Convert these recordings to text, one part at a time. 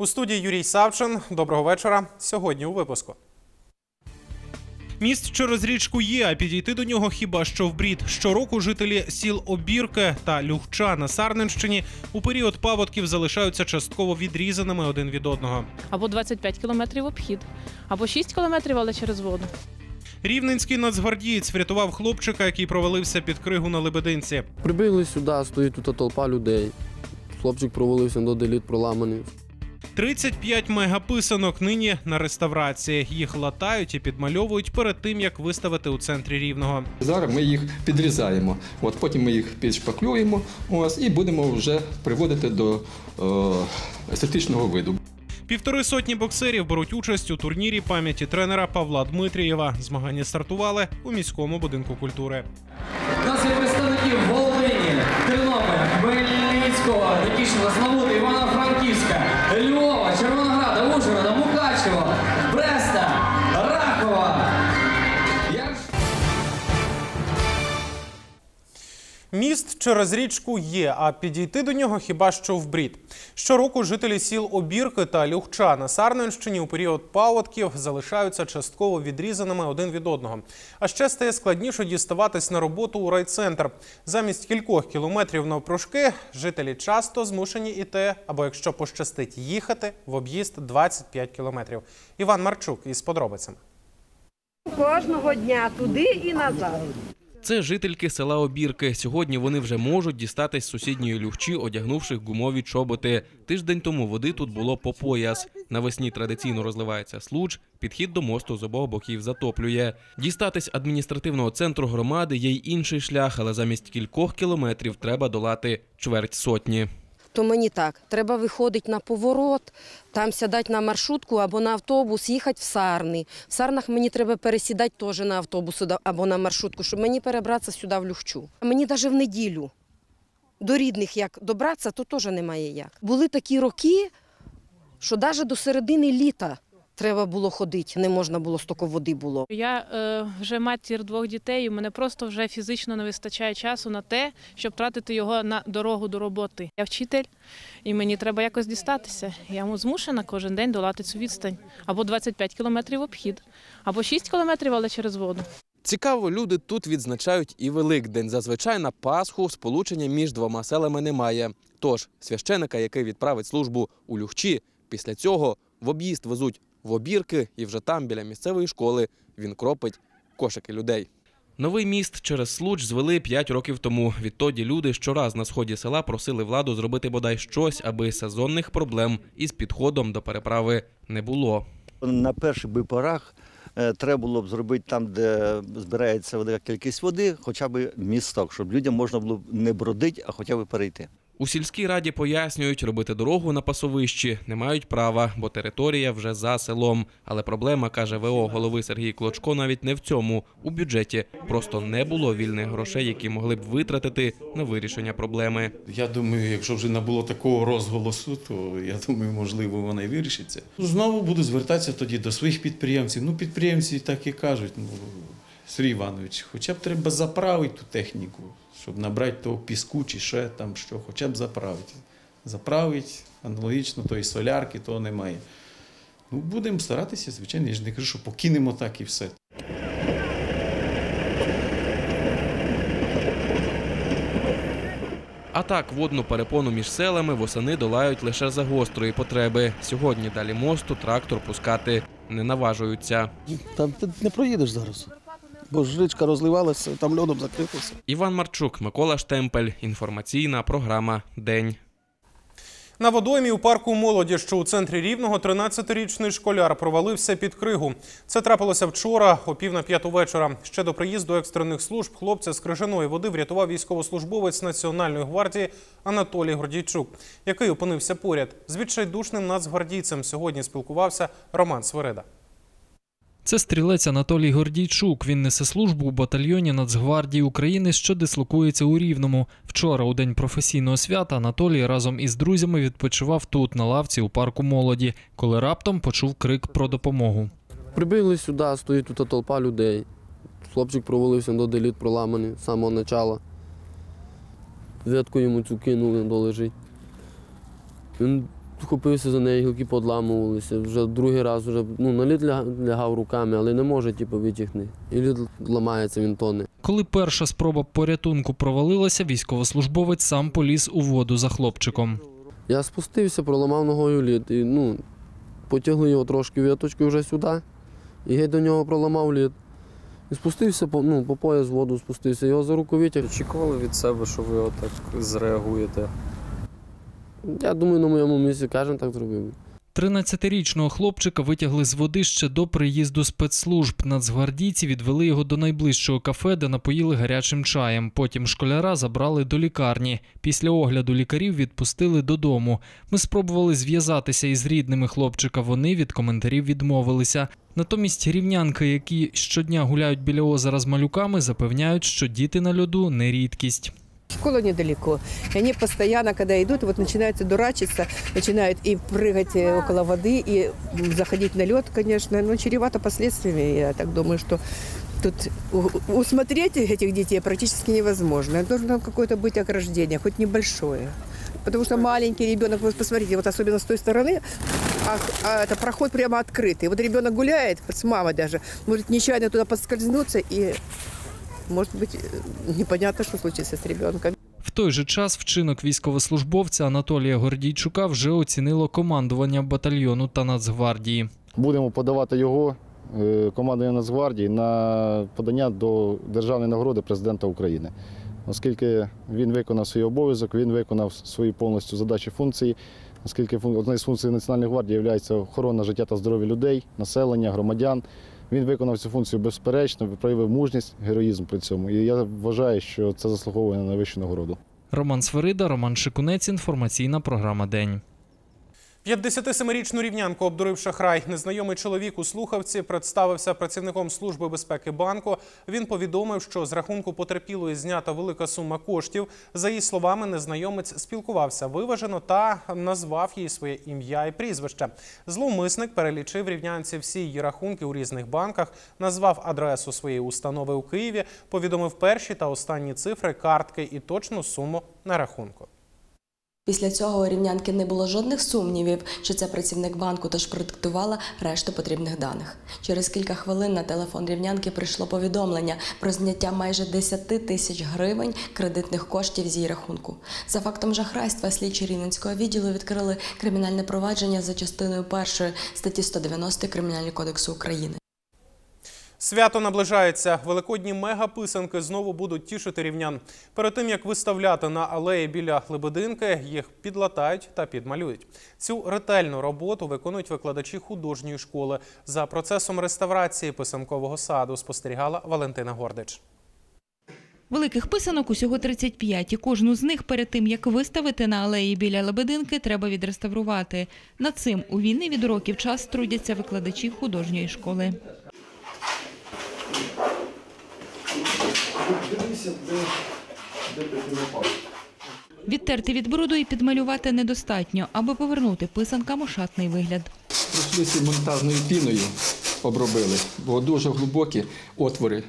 У студії Юрій Савчин. Доброго вечора. Сьогодні у випуску. Міст через річку є, а підійти до нього хіба що в брід. Щороку жителі сіл Обірке та Люхча на Сарненщині у період паводків залишаються частково відрізаними один від одного. або 25 кілометрів обхід, або 6 кілометрів, але через воду. Рівненський нацгвардієць врятував хлопчика, який провалився під кригу на Лебединці. Прибігли сюди, стоїть тут толпа людей. Хлопчик провалився до деліт проламаний. 35 мегаписанок нині на реставрації. Їх латають і підмальовують перед тим, як виставити у центрі рівного. Зараз ми їх підрізаємо. От потім ми їх підшпаклюємо ось, і будемо вже приводити до е, естетичного виду. Півтори сотні боксерів беруть участь у турнірі пам'яті тренера Павла Дмитрієва. Змагання стартували у міському будинку культури. У нас є представників Волині, Тернополя, Хмельницького, Нетішина, Славути, Львова, Червонограда, Ужгорода, Мукачева, Міст через річку є, а підійти до нього хіба що в брід. Щороку жителі сіл Обірки та Люхча на Сарненщині у період паводків залишаються частково відрізаними один від одного. А ще стає складніше діставатись на роботу у райцентр. Замість кількох кілометрів навпрошки жителі часто змушені іти, або якщо пощастить їхати, в об'їзд 25 кілометрів. Іван Марчук із подробицями. Кожного дня туди і назад. Це жительки села Обірки. Сьогодні вони вже можуть дістатись з сусідньої люхчі, одягнувши гумові чоботи. Тиждень тому води тут було по пояс. Навесні традиційно розливається случ. Підхід до мосту з обох боків затоплює. Дістатись адміністративного центру громади є й інший шлях, але замість кількох кілометрів треба долати чверть сотні. То мені так. Треба виходити на поворот, там сідати на маршрутку або на автобус, їхати в Сарни. В Сарнах мені треба пересідати теж на автобус або на маршрутку, щоб мені перебратися сюди в Люхчу. Мені навіть в неділю до рідних як добратися, то теж немає як. Були такі роки, що навіть до середини літа треба було ходити, не можна було, стільки води було. Я е, вже матір двох дітей, і мене просто вже фізично не вистачає часу на те, щоб тратити його на дорогу до роботи. Я вчитель, і мені треба якось дістатися. Я змушена кожен день долати цю відстань. Або 25 кілометрів обхід, або 6 кілометрів, але через воду. Цікаво, люди тут відзначають і Великдень. Зазвичай на Пасху сполучення між двома селами немає. Тож священика, який відправить службу у Люхчі, після цього в об'їзд везуть в обірки, і вже там, біля місцевої школи, він кропить кошики людей. Новий міст через Случ звели 5 років тому. Відтоді люди щораз на сході села просили владу зробити бодай щось, аби сезонних проблем із підходом до переправи не було. На перших би порах е, треба було б зробити там, де збирається велика кількість води, хоча б місток, щоб людям можна було не бродити, а хоча б перейти. У сільській раді пояснюють, робити дорогу на пасовищі не мають права, бо територія вже за селом. Але проблема, каже ВО голови Сергій Клочко, навіть не в цьому. У бюджеті просто не було вільних грошей, які могли б витратити на вирішення проблеми. Я думаю, якщо вже не було такого розголосу, то я думаю, можливо, вона і вирішиться. Знову буду звертатися тоді до своїх підприємців. Ну, підприємці так і кажуть, ну, Сергій Іванович, хоча б треба заправити ту техніку, щоб набрати того піску чи ще там що, хоча б заправити. Заправити аналогічно тої солярки, того немає. Ну, будемо старатися, звичайно, я ж не кажу, що покинемо так і все. А так, водну перепону між селами восени долають лише за гострої потреби. Сьогодні далі мосту трактор пускати не наважуються. Там ти не проїдеш зараз. Бо ж річка розливалася, там льодом закритися. Іван Марчук, Микола Штемпель. Інформаційна програма День. На водоймі у парку молоді, що у центрі рівного, 13-річний школяр провалився під кригу. Це трапилося вчора о пів на п'яту вечора. Ще до приїзду екстрених служб хлопця з крижаної води врятував військовослужбовець Національної гвардії Анатолій Гордійчук, який опинився поряд. З відчайдушним нацгвардійцем сьогодні спілкувався Роман Свереда. Це стрілець Анатолій Гордійчук. Він несе службу у батальйоні Нацгвардії України, що дислокується у Рівному. Вчора, у день професійного свята, Анатолій разом із друзями відпочивав тут, на лавці у парку молоді, коли раптом почув крик про допомогу. Прибігли сюди, стоїть тут толпа людей. Хлопчик провалився до деліт проламаний з самого початку. Ветку йому цю кинули, долежить. Він вхопився за неї, гілки подламувалися. Вже другий раз вже ну, на лід лягав руками, але не може типу, витягти. І лід ламається, він тоне. Коли перша спроба порятунку провалилася, військовослужбовець сам поліз у воду за хлопчиком. Я спустився, проламав ногою лід. І, ну, потягли його трошки віточкою вже сюди, і геть до нього проламав лід. І спустився по, ну, по пояс в воду спустився, його за руку витяг. Очікували від себе, що ви отак зреагуєте? Я думаю, на моєму місці кожен так зробив. 13-річного хлопчика витягли з води ще до приїзду спецслужб. Нацгвардійці відвели його до найближчого кафе, де напоїли гарячим чаєм. Потім школяра забрали до лікарні. Після огляду лікарів відпустили додому. Ми спробували зв'язатися із рідними хлопчика. Вони від коментарів відмовилися. Натомість рівнянки, які щодня гуляють біля озера з малюками, запевняють, що діти на льоду не рідкість. Школа недалеко. И они постоянно, когда идут, вот начинают дурачиться, начинают и прыгать около воды, и заходить на лед, конечно, но чревато последствиями. Я так думаю, что тут усмотреть этих детей практически невозможно. Должно какое-то быть ограждение, хоть небольшое. Потому что маленький ребенок, вот посмотрите, вот особенно с той стороны, а, а это проход прямо открытый. Вот ребенок гуляет, с мамой даже, может нечаянно туда подскользнуться и может быть, э, непонятно, что случится с ребенком. В той же час вчинок військовослужбовця Анатолія Гордійчука вже оцінило командування батальйону та Нацгвардії. Будемо подавати його е, командування Нацгвардії на подання до державної нагороди президента України, оскільки він виконав свій обов'язок, він виконав свої повністю задачі функції. Оскільки одна з функцій Національної гвардії є охорона життя та здоров'я людей, населення, громадян. Він виконав цю функцію безперечно, проявив мужність, героїзм при цьому. І я вважаю, що це заслуговує на найвищу нагороду. Роман Сверида, Роман Шикунець. Інформаційна програма День. 57-річну рівнянку обдурив шахрай. Незнайомий чоловік у слухавці представився працівником служби безпеки банку. Він повідомив, що з рахунку потерпілої знята велика сума коштів. За її словами, незнайомець спілкувався виважено та назвав їй своє ім'я і прізвище. Зловмисник перелічив рівнянці всі її рахунки у різних банках, назвав адресу своєї установи у Києві, повідомив перші та останні цифри картки і точну суму на рахунку. Після цього у рівнянки не було жодних сумнівів, що це працівник банку, тож продиктувала решту потрібних даних. Через кілька хвилин на телефон рівнянки прийшло повідомлення про зняття майже 10 тисяч гривень кредитних коштів з її рахунку. За фактом жахрайства слідчі рівненського відділу відкрили кримінальне провадження за частиною першої статті 190 Кримінального кодексу України. Свято наближається. Великодні мегаписанки знову будуть тішити рівнян. Перед тим як виставляти на алеї біля Лебединки, їх підлатають та підмалюють. Цю ретельну роботу виконують викладачі художньої школи. За процесом реставрації писанкового саду спостерігала Валентина Гордич. Великих писанок усього 35, і кожну з них перед тим, як виставити на алеї біля Лебединки, треба відреставрувати. Над цим у вільний від уроків час трудяться викладачі художньої школи. Відтерти від бруду і підмалювати недостатньо, аби повернути писанкам ошатний вигляд. Пройшлися монтажною піною, обробили, бо дуже глибокі отвори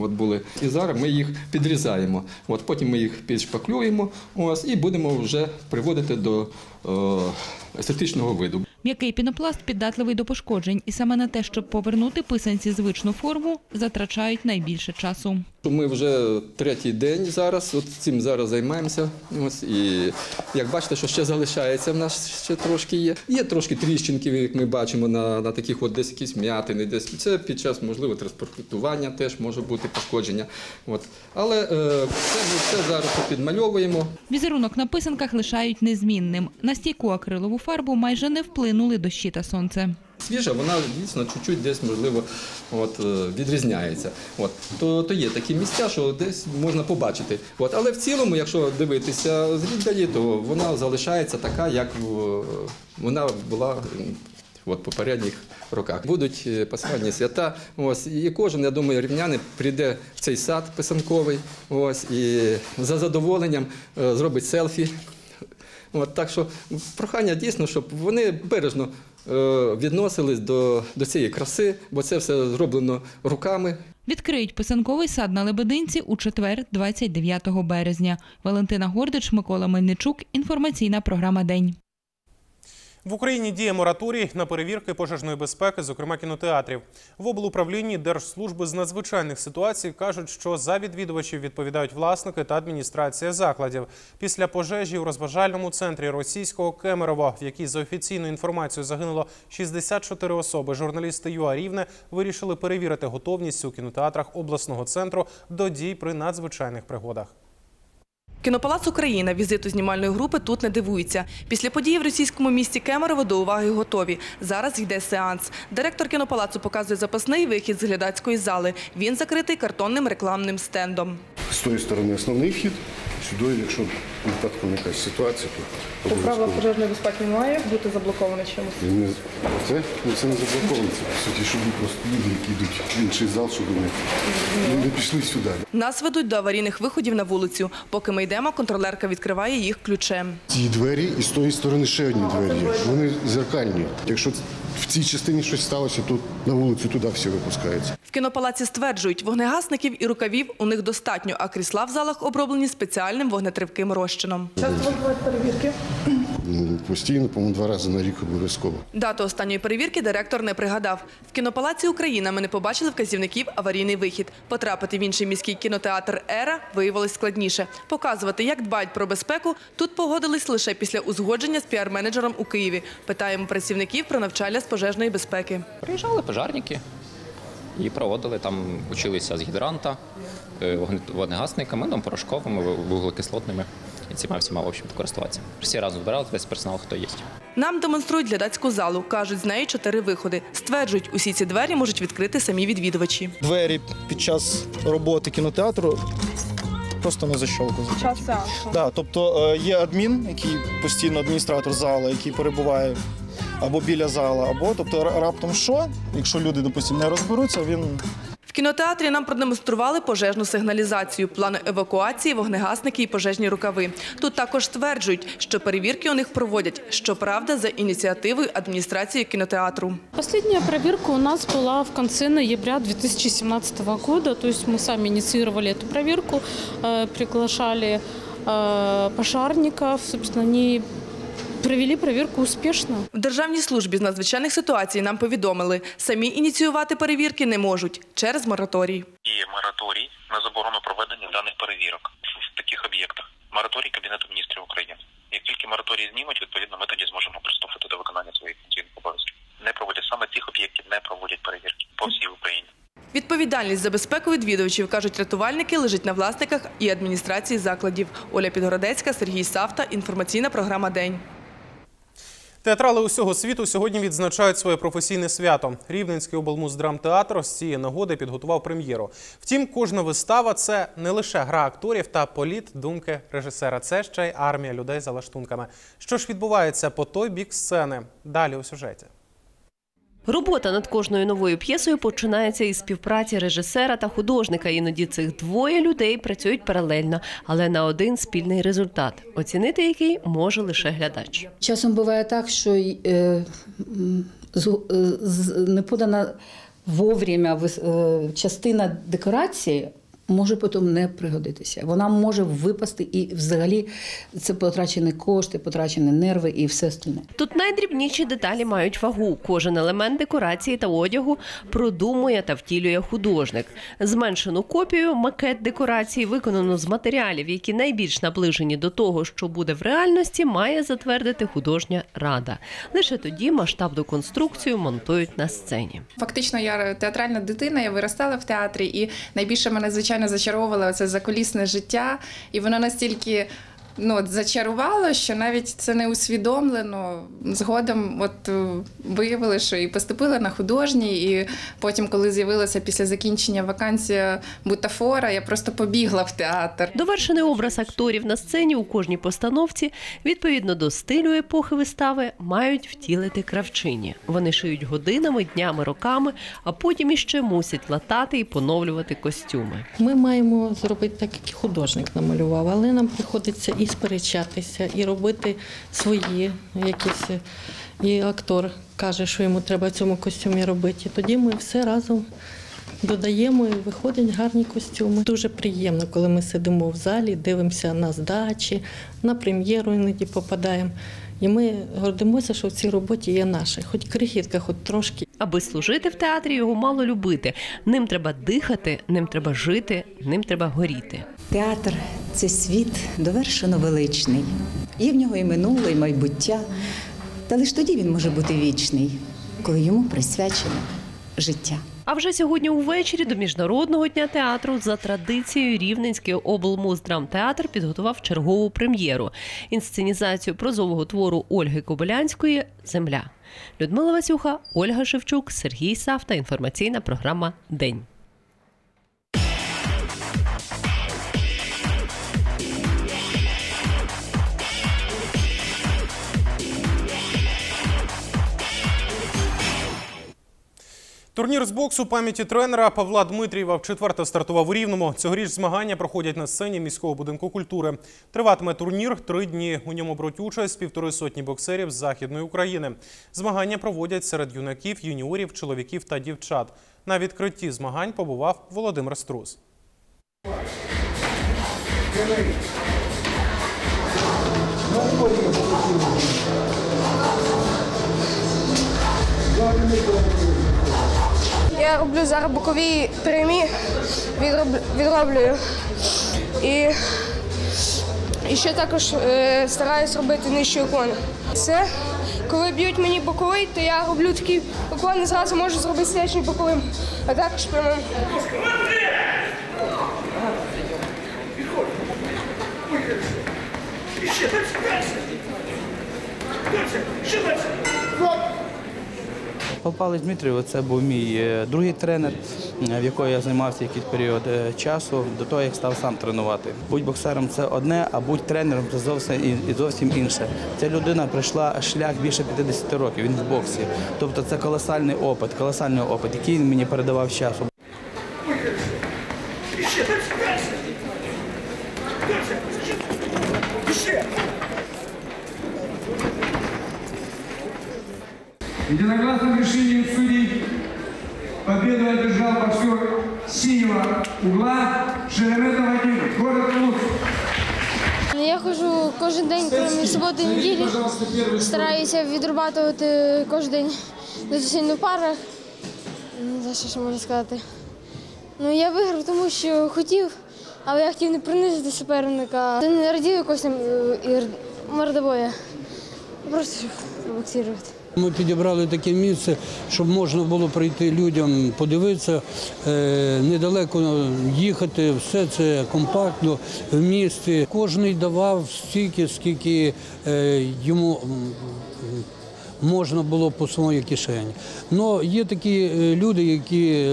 от були. І зараз ми їх підрізаємо. От потім ми їх підшпаклюємо ось, і будемо вже приводити до е, естетичного виду. М'який пінопласт піддатливий до пошкоджень, і саме на те, щоб повернути писанці звичну форму, затрачають найбільше часу. Ми вже третій день зараз, от цим зараз займаємося. Ось, і як бачите, що ще залишається в нас ще трошки є. Є трошки тріщинків, як ми бачимо, на, на таких от десь якісь м'ятини, десь це під час, можливо, транспортування теж може бути пошкодження. От. Але е, це ми все зараз підмальовуємо. Візерунок на писанках лишають незмінним. На стійку акрилову фарбу майже не вплинули дощі та сонце. Свіжа, вона дійсно чуть-чуть десь, можливо, от, відрізняється. От. То, то є такі місця, що десь можна побачити. От. Але в цілому, якщо дивитися звіддалі, то вона залишається така, як вона була от, попередніх роках. Будуть пасхальні свята. Ось, і кожен, я думаю, рівняни прийде в цей сад писанковий ось, і за задоволенням зробить селфі. От, так що прохання дійсно, щоб вони бережно е, відносились до, до цієї краси, бо це все зроблено руками. Відкриють писанковий сад на Лебединці у четвер, 29 березня. Валентина Гордич, Микола Мельничук. Інформаційна програма День. В Україні діє мораторій на перевірки пожежної безпеки, зокрема кінотеатрів. В облуправлінні Держслужби з надзвичайних ситуацій кажуть, що за відвідувачів відповідають власники та адміністрація закладів. Після пожежі у розважальному центрі російського Кемерово, в якій за офіційною інформацією загинуло 64 особи, журналісти ЮА Рівне вирішили перевірити готовність у кінотеатрах обласного центру до дій при надзвичайних пригодах. Кінопалац Україна візиту знімальної групи тут не дивується. Після події в російському місті Кемерово до уваги готові. Зараз йде сеанс. Директор кінопалацу показує запасний вихід з глядацької зали. Він закритий картонним рекламним стендом. З тої сторони основний вхід, сюди, якщо випадку якась ситуація, то По правилах обов'язково. пожежної безпеки має бути заблоковане чимось. І не- Це, ну, це не заблоковано, це по суті, щоб просто люди, які йдуть в інший зал, щоб вони не пішли сюди. Нас ведуть до аварійних виходів на вулицю. Поки ми йдемо, контролерка відкриває їх ключем. Ці двері і з тої сторони ще одні двері. є. Вони зеркальні. Якщо в цій частині щось сталося, тут на вулицю туди всі випускаються. В кінопалаці стверджують, вогнегасників і рукавів у них достатньо, а крісла в залах оброблені спеціальним вогнетривким розчином. Часто бувають перевірки. Постійно, по-моєму, два рази на рік обов'язково. Дату останньої перевірки директор не пригадав. В кінопалаці Україна ми не побачили вказівників аварійний вихід. Потрапити в інший міський кінотеатр Ера виявилось складніше. Показувати, як дбають про безпеку, тут погодились лише після узгодження з піар-менеджером у Києві. Питаємо працівників про навчання з пожежної безпеки. Приїжджали пожарники і проводили там, училися з гідранта, е, вогне- ну, порошковими, вуглекислотними. І цими всіма, в общем-то, користуватися. Всі разом збирали весь персонал, хто є. Нам демонструють глядацьку залу. Кажуть, з неї чотири виходи. Стверджують, усі ці двері можуть відкрити самі відвідувачі. Двері під час роботи кінотеатру просто не защолкують. Час. Да, тобто е, є адмін, який постійно адміністратор зали, який перебуває або біля зала, або тобто раптом що, якщо люди, допустимо, не розберуться, він В кінотеатрі нам продемонстрували пожежну сигналізацію, плани евакуації, вогнегасники і пожежні рукави. Тут також стверджують, що перевірки у них проводять, щоправда, за ініціативою адміністрації кінотеатру. Последняя проверка у нас была в конце ноября 2017 года. То есть мы сами инициировали эту проверку, э, приглашали э, пожарников. Собственно, они провели проверку успешно. В Державній службі з надзвичайних ситуацій нам повідомили, самі ініціювати перевірки не можуть через мораторій. Є мораторій на заборону проведення даних перевірок в таких об'єктах. Мораторій Кабінету міністрів України. Як тільки мораторій знімуть, відповідно, ми тоді зможемо приступити до виконання своїх функційних обов'язків. Не проводять саме цих об'єктів, не проводять перевірки по всій Україні. Відповідальність за безпеку відвідувачів, кажуть рятувальники, лежить на власниках і адміністрації закладів. Оля Підгородецька, Сергій Савта. Інформаційна програма День. Театрали усього світу сьогодні відзначають своє професійне свято. Рівненський облмуздрамтеатр з цієї нагоди підготував прем'єру. Втім, кожна вистава це не лише гра акторів та політ думки режисера. Це ще й армія людей за лаштунками. Що ж відбувається по той бік сцени? Далі у сюжеті. Робота над кожною новою п'єсою починається із співпраці режисера та художника. Іноді цих двоє людей працюють паралельно, але на один спільний результат, оцінити який може лише глядач. Часом буває так, що е, е, не подана вовремя е, частина декорації. Може потім не пригодитися. Вона може випасти і взагалі це потрачені кошти, потрачені нерви і все остальне. Тут найдрібніші деталі мають вагу. Кожен елемент декорації та одягу продумує та втілює художник. Зменшену копію макет декорації, виконану з матеріалів, які найбільш наближені до того, що буде в реальності, має затвердити художня рада. Лише тоді масштабну конструкцію монтують на сцені. Фактично, я театральна дитина, я виростала в театрі, і найбільше мене, звичайно, зачаровувало це закулісне життя. І воно настільки ну, от зачарувало, що навіть це не усвідомлено. Згодом от е, виявили, що і поступила на художній, і потім, коли з'явилася після закінчення вакансія бутафора, я просто побігла в театр. Довершений образ акторів на сцені у кожній постановці, відповідно до стилю епохи вистави, мають втілити кравчині. Вони шиють годинами, днями, роками, а потім іще мусять латати і поновлювати костюми. Ми маємо зробити так, як і художник намалював, але нам приходиться і сперечатися, і робити свої якісь. І актор каже, що йому треба в цьому костюмі робити. І тоді ми все разом додаємо і виходять гарні костюми. Дуже приємно, коли ми сидимо в залі, дивимося на здачі, на прем'єру іноді попадаємо. І ми гордимося, що в цій роботі є наше, хоч крихітка, хоч трошки. Аби служити в театрі, його мало любити. Ним треба дихати, ним треба жити, ним треба горіти. Театр це світ довершено величний. Є в нього і минуле, і майбуття. Та лише тоді він може бути вічний, коли йому присвячено життя. А вже сьогодні увечері до міжнародного дня театру за традицією Рівненський облмуздрамтеатр підготував чергову прем'єру інсценізацію прозового твору Ольги Кобилянської Земля. Людмила Васюха, Ольга Шевчук, Сергій Савта. Інформаційна програма День. Турнір з боксу пам'яті тренера Павла Дмитрієва вчетверте стартував у Рівному. Цьогоріч змагання проходять на сцені міського будинку культури. Триватиме турнір три дні. У ньому беруть участь півтори сотні боксерів з Західної України. Змагання проводять серед юнаків, юніорів, чоловіків та дівчат. На відкритті змагань побував Володимир Струс. Я роблю зараз бокові прямі, відроб- відроблюю. І, і ще також е, стараюсь робити нижчі уклони. Це коли б'ють мені боковий, то я роблю такі уклони, зразу можу зробити слідчий боковим, а також прямим. Павло Дмитрів це був мій е, другий тренер, е, в якого я займався якийсь період е, часу, до того, як став сам тренувати. Будь боксером це одне, а будь тренером це зовсім і- зовсім інше. Ця людина пройшла шлях більше 50 років, він в боксі. Тобто це колосальний опит, колосальний опит, який він мені передавав з часу. Единогласным решением судей победу одержал боксер синего угла Шереметов Вадим, город Луцк. Я ходжу кожен день, крім суботи і неділі. Стараюся відрабатувати кожен день дуже сильно в парах. Ну, За що ще можна сказати? Ну, я виграв, тому що хотів, але я хотів не принизити суперника. Не радів якось е, мордобоя. Просто щоб. Ми підібрали таке місце, щоб можна було прийти людям, подивитися, е, недалеко їхати, все це компактно в місті. Кожний давав стільки, скільки е, йому можна було по своїй кишені. Але є такі е, люди, які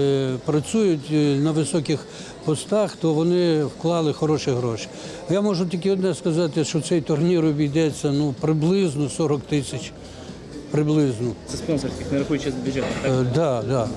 працюють на високих постах, то вони вклали хороші гроші. Я можу тільки одне сказати, що цей турнір обійдеться ну, приблизно 40 тисяч. Приблизно. Це спонсорських, не рахуючи з бюджету. Так, е, да, да.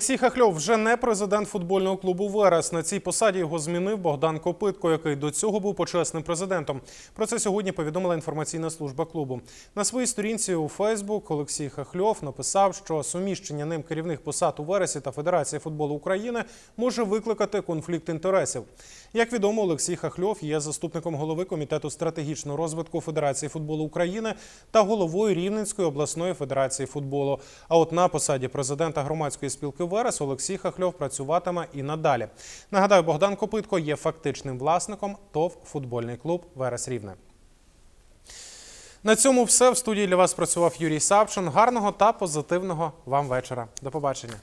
Олексій Хахльов вже не президент футбольного клубу Верес. На цій посаді його змінив Богдан Копитко, який до цього був почесним президентом. Про це сьогодні повідомила інформаційна служба клубу. На своїй сторінці у Фейсбук Олексій Хахльов написав, що суміщення ним керівних посад у Вересі та Федерації футболу України може викликати конфлікт інтересів. Як відомо, Олексій Хахльов є заступником голови комітету стратегічного розвитку Федерації футболу України та головою Рівненської обласної федерації футболу. А от на посаді президента громадської спілки Верес Олексій Хахльов працюватиме і надалі. Нагадаю, Богдан Копитко є фактичним власником ТОВ футбольний клуб Верес Рівне. На цьому все в студії для вас працював Юрій Савчин. Гарного та позитивного вам вечора. До побачення.